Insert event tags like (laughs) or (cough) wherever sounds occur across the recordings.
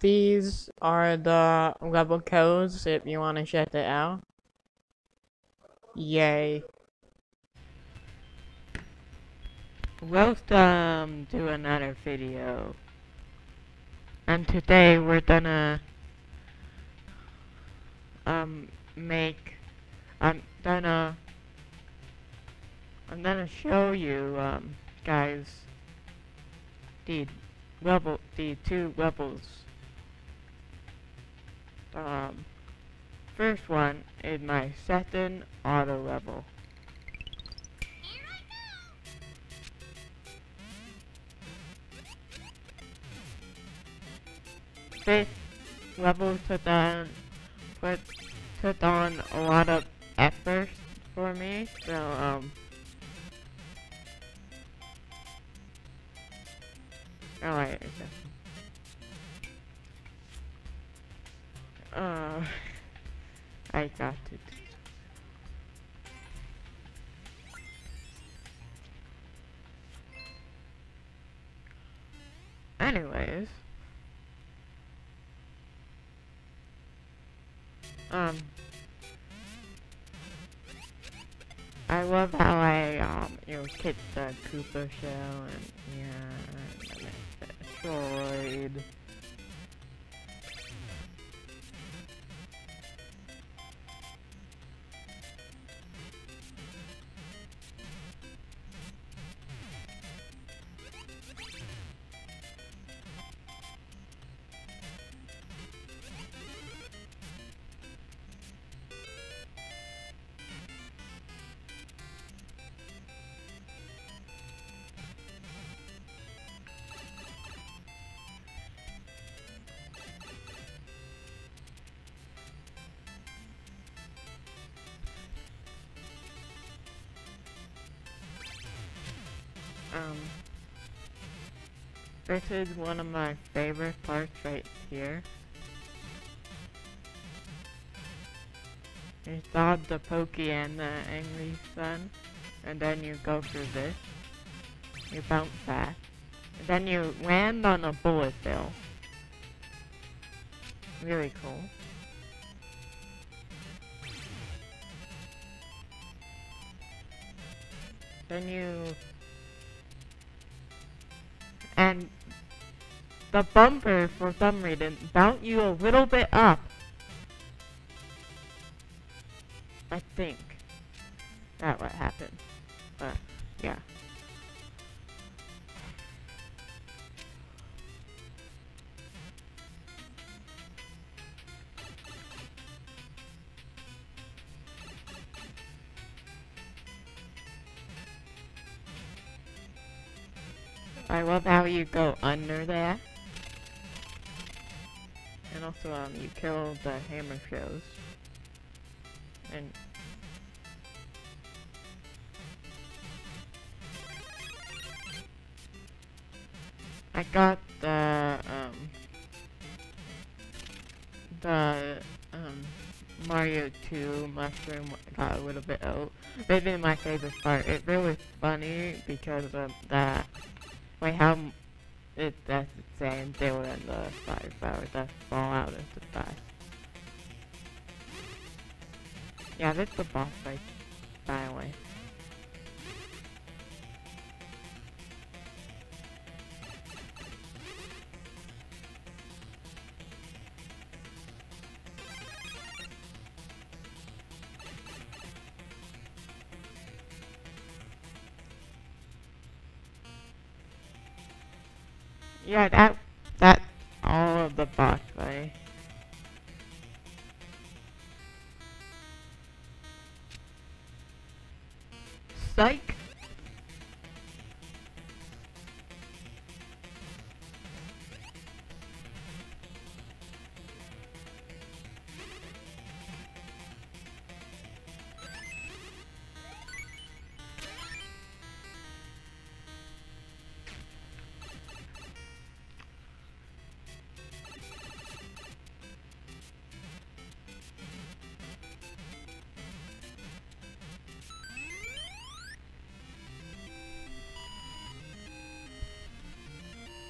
these are the level codes if you want to check it out. Yay. Welcome to another video. And today we're gonna um make I'm gonna I'm gonna show you um guys the level the two levels. Um first one is my second auto level. This level took on put took on a lot of effort for me, so um Oh I got it. Anyways. Um. I love how I, um, you know, hit the Koopa shell and, yeah, and destroyed. Um, this is one of my favorite parts right here. You stop the Pokey and the Angry Sun, and then you go through this. You bounce fast. And then you land on a bullet bill. Really cool. Then you the bumper for some reason bounced you a little bit up. I think that what happened. But yeah. I love how you go under there. Um, you kill the hammer shows. And... I got the, um... The, um... Mario 2 mushroom got a little bit out. Maybe my favorite part. It's really funny because of that Wait, how it that's the same they were in the fire power that fall out of the sky. Yeah, that's the boss fight, by the way. Yeah, that, that, all of the boss fight. Psych!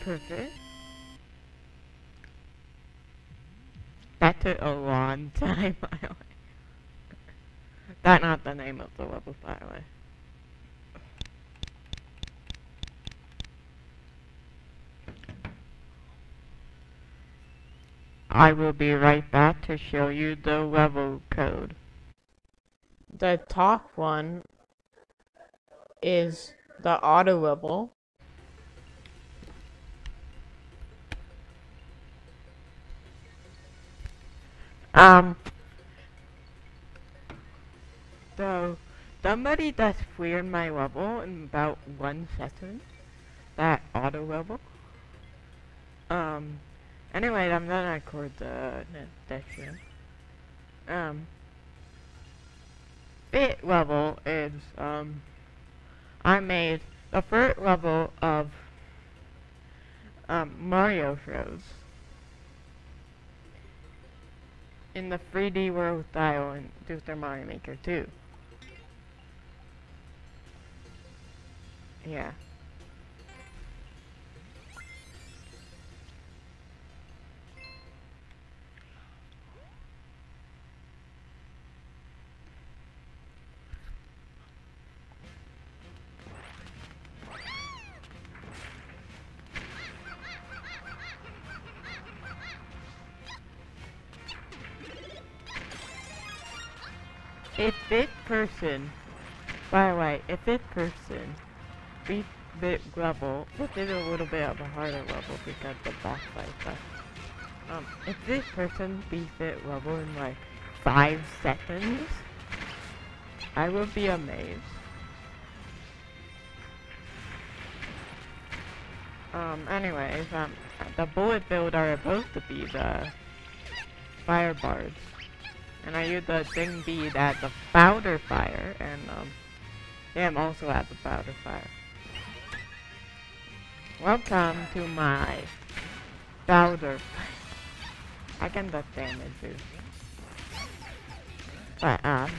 Perfect. that took a long (laughs) time, by the way. That's not the name of the level, by the way. I will be right back to show you the level code. The top one is the auto level. Um, so, somebody that's cleared my level in about one second, that auto level. Um, anyway, I'm gonna record the next one. Um, bit level is, um, I made the first level of, um, Mario Bros. In the 3D World style in Super Mario Maker 2. Yeah. If this person, by the way, if this person beats the level, this is a little bit of a harder level because the boss fight stuff. Um, if this person beats it level in like five seconds, I will be amazed. Um, anyways, um, the bullet bills are supposed to be the fire bars. And I use the Ding Bead at the Powder Fire, and um, yeah, I'm also at the Powder Fire. Welcome to my Powder Fire. I can do damage too. But, um,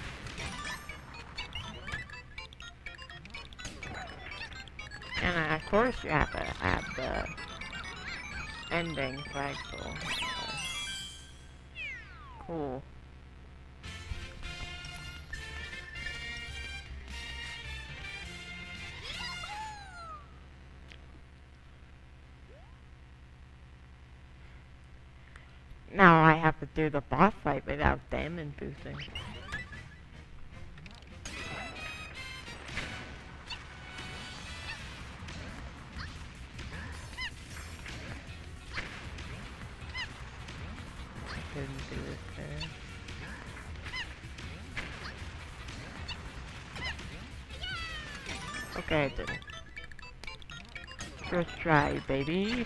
and of course you have to add the ending flagpole. Cool. Have to do the boss fight without damage boosting. Okay, I did it. First try, baby.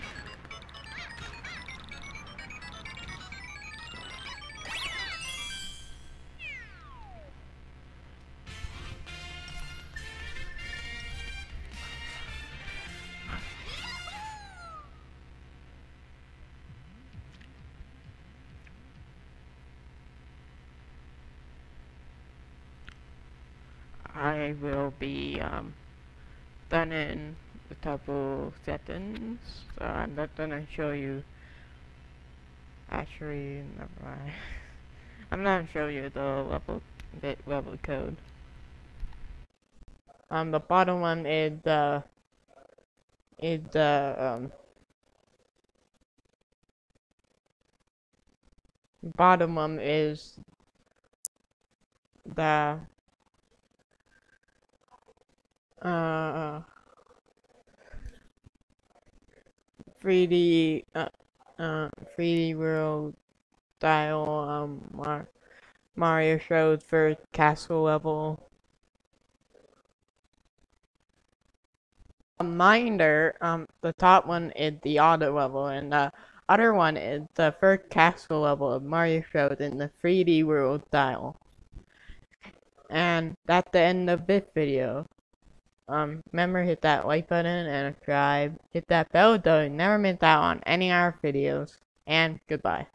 I will be um, done in a couple seconds. So I'm not gonna show you. Actually, never mind. (laughs) I'm not gonna show you the level bit level code. Um, the bottom one is the is the um bottom one is the uh, 3D uh, uh 3D World style um Mar Mario showed for castle level. A reminder, um the top one is the auto level and the other one is the first castle level of Mario showed in the 3D World style. And that's the end of this video. Um, remember hit that like button and subscribe. Hit that bell though, never miss out on any of our videos. And goodbye.